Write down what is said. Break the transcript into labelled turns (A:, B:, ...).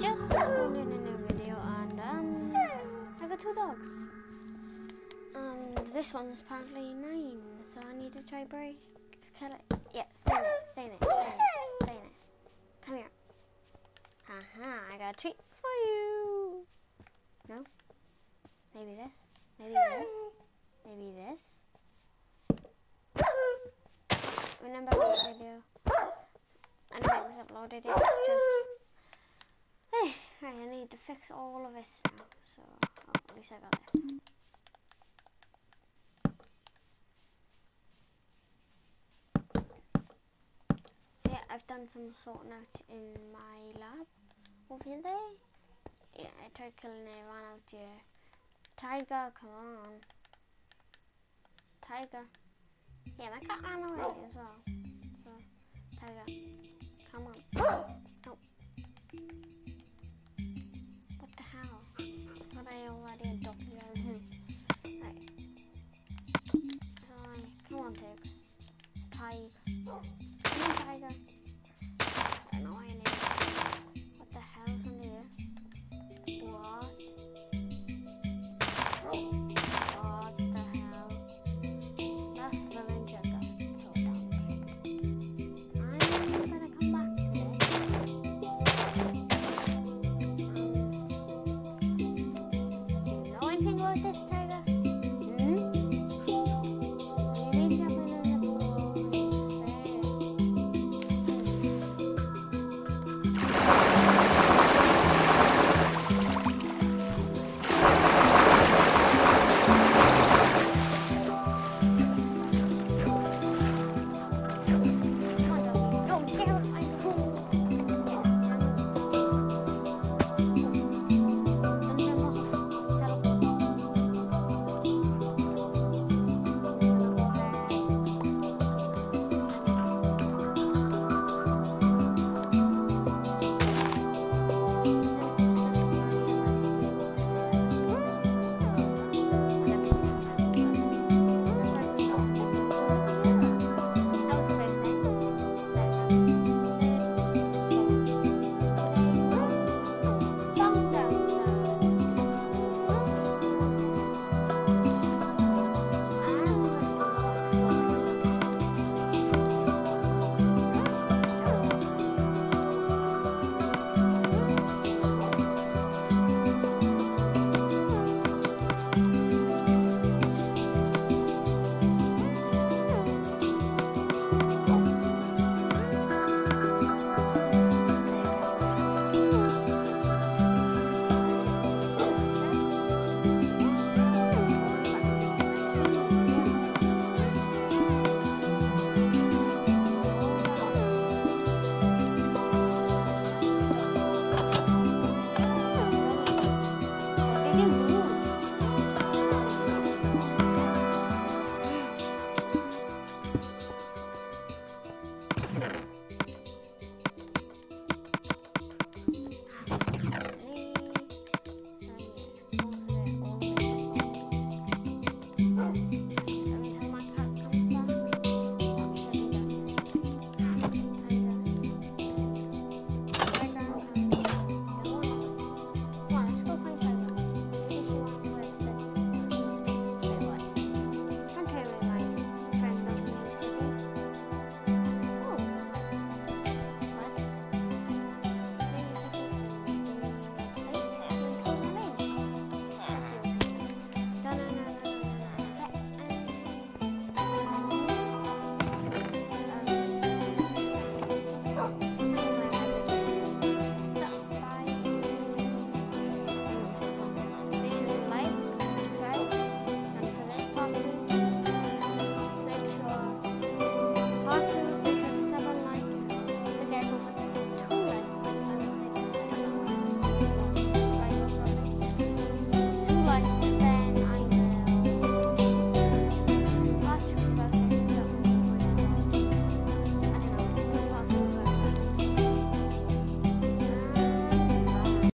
A: just in a new video and um, hmm. I got two dogs. And this one's apparently mine, so I need to try break. Kill it. Yeah, stay in it, stay in it, stay in it, stay. Come here. Haha, I got a treat for you. No? Maybe this? Maybe this? Hmm. Maybe this? Remember this video? I know it was uploaded, it just... Right, I need to fix all of this now, so oh, at least I got this. Yeah, I've done some sorting out in my lab over there. Yeah, I tried killing ran out here. Tiger, come on. Tiger. Yeah, my cat ran away as well. So, Tiger, come on. Oh. I come on Tig. Tig. Come on, tiger.